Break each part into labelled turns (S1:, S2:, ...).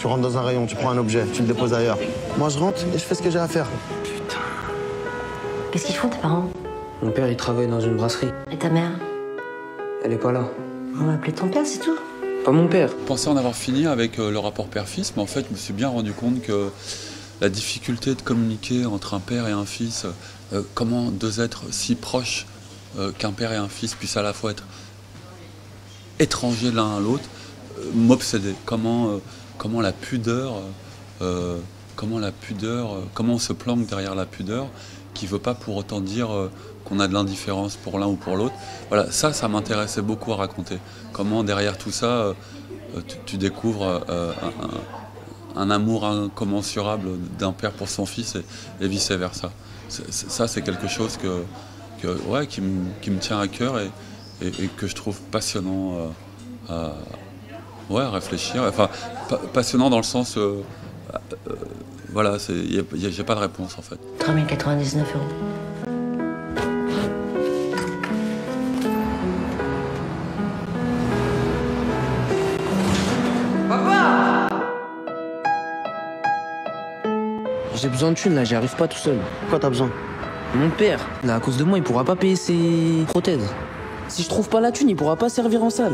S1: Tu rentres dans un rayon, tu prends un objet, tu le déposes ailleurs. Moi, je rentre et je fais ce que j'ai à faire.
S2: Qu'est-ce qu'ils font tes parents?
S3: Mon père, il travaille dans une brasserie.
S2: Et ta mère?
S3: Elle est pas là.
S2: On va appeler ton père, c'est tout.
S3: Pas mon père.
S4: Je pensais en avoir fini avec euh, le rapport père-fils, mais en fait, je me suis bien rendu compte que la difficulté de communiquer entre un père et un fils, euh, comment deux êtres si proches euh, qu'un père et un fils puissent à la fois être étrangers l'un à l'autre, euh, m'obsédait. Comment, euh, comment la pudeur, euh, comment la pudeur, euh, comment on se planque derrière la pudeur, qui veut pas pour autant dire euh, qu'on a de l'indifférence pour l'un ou pour l'autre. Voilà, ça, ça m'intéressait beaucoup à raconter. Comment derrière tout ça, euh, euh, tu, découvres euh, un, amour incommensurable d'un père pour son fils et. C'est- c'est- Ça, c'est quelque chose qui, me, tient à cœur et, que je trouve passionnant euh, ouais, réfléchir. Enfin, pa- passionnant dans le sens... euh, euh, voilà, c'est- y a- y a- j'ai pas de réponse en fait.
S2: 3099 euros.
S3: J'ai besoin de thunes là, j'y arrive pas tout seul.
S1: Quoi t'as besoin?
S3: Mon père, là, à cause de moi, il pourra pas payer ses prothèses. Si je trouve pas la thune, il pourra pas servir en salle.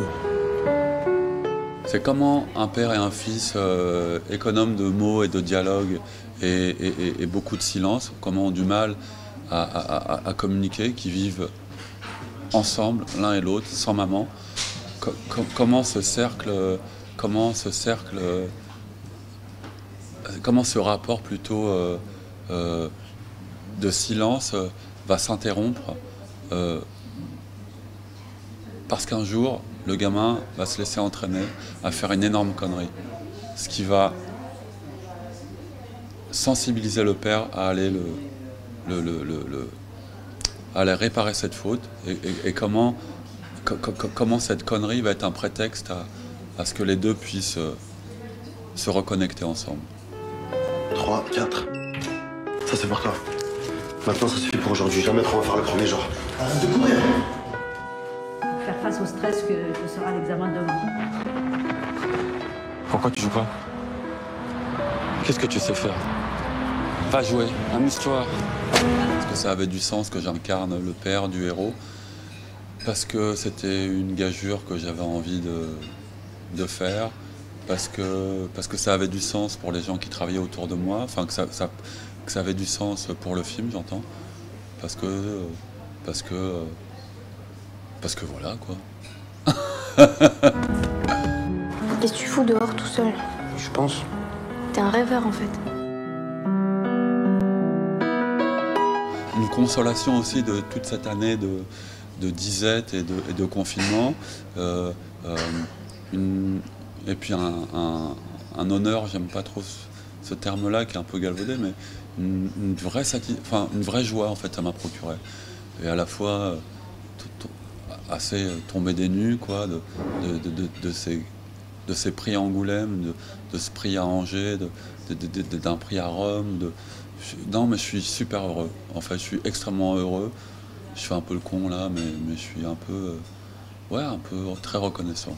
S4: C'est comment un père et un fils euh, économes de mots et de dialogues et, beaucoup de silence, comment ont du mal à, communiquer, qui vivent ensemble, l'un et l'autre, sans maman. Co- co- comment ce cercle, comment ce cercle, euh, comment ce rapport plutôt euh, de silence va s'interrompre parce qu'un jour, le gamin va se laisser entraîner à faire une énorme connerie. Ce qui va sensibiliser le père à aller, le, le- le- le- le- à aller réparer cette faute et, et- et comment, co- co- comment cette connerie va être un prétexte à, à ce que les deux puissent euh, se reconnecter ensemble.
S1: 3, 4. Ça, c'est pour toi. Maintenant, ça suffit pour aujourd'hui. Jamais trop en faire le premier jour. Arrête de courir
S5: face au stress que, que sera l'examen demain.
S4: Pourquoi tu joues pas? Qu'est-ce que tu sais faire? Va jouer, amuse-toi. Parce que ça avait du sens que j'incarne le père du héros. Parce que c'était une gageure que j'avais envie de, de faire. Parce que, parce que ça avait du sens pour les gens qui travaillaient autour de moi. Enfin, que ça, ça- que ça avait du sens pour le film, j'entends. Parce que. Parce que. Parce que voilà, quoi.
S6: Qu'est-ce que tu fous dehors tout seul
S3: Je pense.
S6: T'es un rêveur en fait.
S4: une consolation aussi de toute cette année de, de disette et de, et de confinement. Euh, euh, une- et puis un, un- un honneur, j'aime pas trop ce, ce terme-là qui est un peu galvaudé, mais une, une vraie enfin, une vraie joie en fait ça m'a procuré. Et à la fois euh, assez euh, tombé des nues quoi, de, de, de- de- ces de ces prix à Angoulême, de, ce prix à Angers, d'un prix à Rome. De, non, mais je suis super heureux. En fait, je suis extrêmement heureux. Je fais un peu le con là, mais, mais je suis un peu, euh, ouais, un peu très reconnaissant.